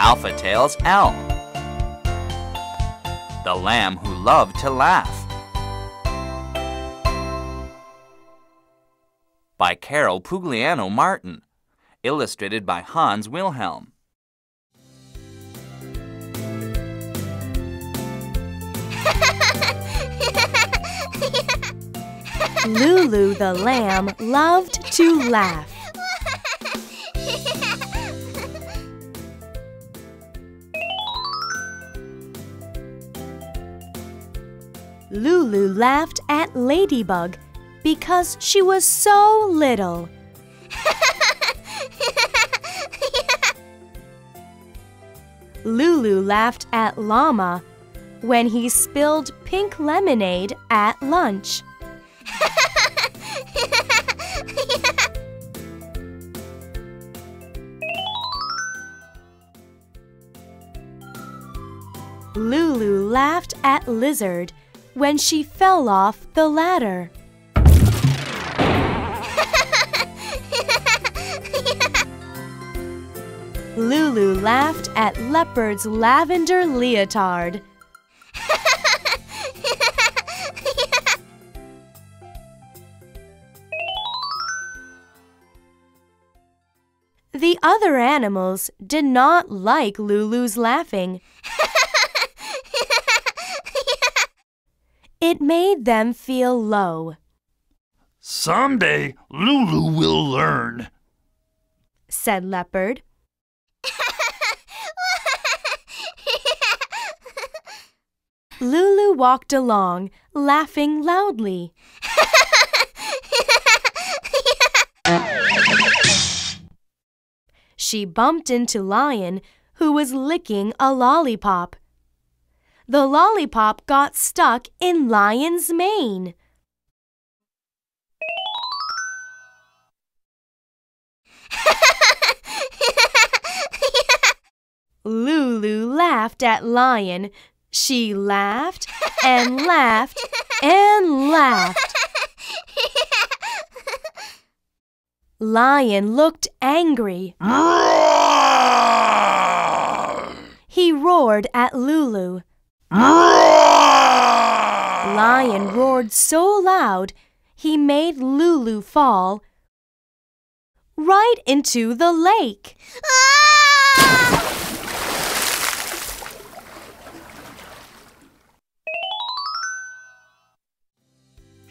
Alpha Tales L. The Lamb Who Loved to Laugh. By Carol Pugliano Martin. Illustrated by Hans Wilhelm. Lulu the lamb loved to laugh. Lulu laughed at Ladybug because she was so little. Lulu laughed at Llama when he spilled pink lemonade at lunch. Lulu laughed at Lizard when she fell off the ladder. Lulu laughed at Leopard's lavender leotard. The other animals did not like Lulu's laughing. It made them feel low. Someday Lulu will learn, said Leopard. Lulu walked along, laughing loudly. she bumped into Lion, who was licking a lollipop. The lollipop got stuck in Lion's mane. Lulu laughed at Lion. She laughed and laughed and laughed. Lion looked angry. he roared at Lulu. Lion roared so loud he made Lulu fall right into the lake.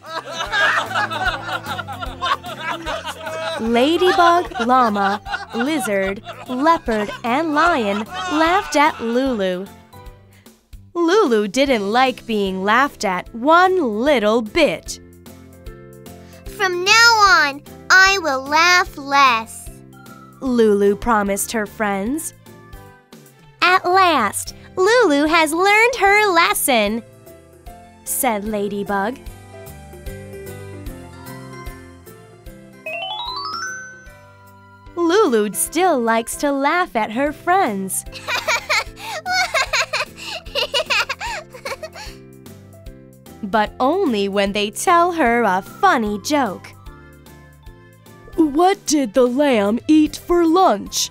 Ladybug, llama, lizard, leopard, and lion laughed at Lulu. Lulu didn't like being laughed at one little bit. From now on, I will laugh less, Lulu promised her friends. At last, Lulu has learned her lesson, said Ladybug. Lulu still likes to laugh at her friends. but only when they tell her a funny joke. What did the lamb eat for lunch?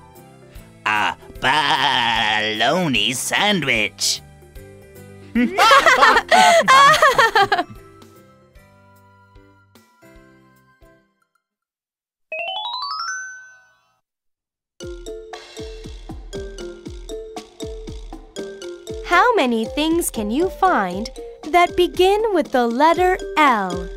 A bologna sandwich. How many things can you find that begin with the letter L?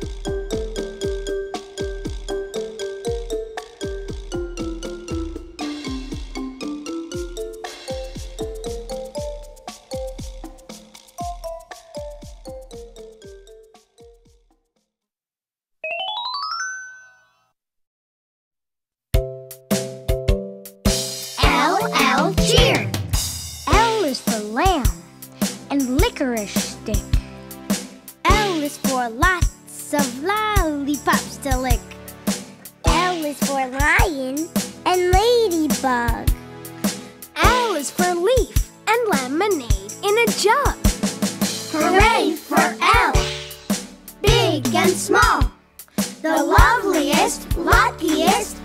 For lots of lollipops to lick. L is for lion and ladybug. L is for leaf and lemonade in a jug. Hooray for L! Big and small. The loveliest, luckiest